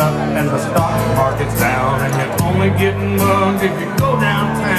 up and the stock market's down, and you're only getting mugged if you go downtown.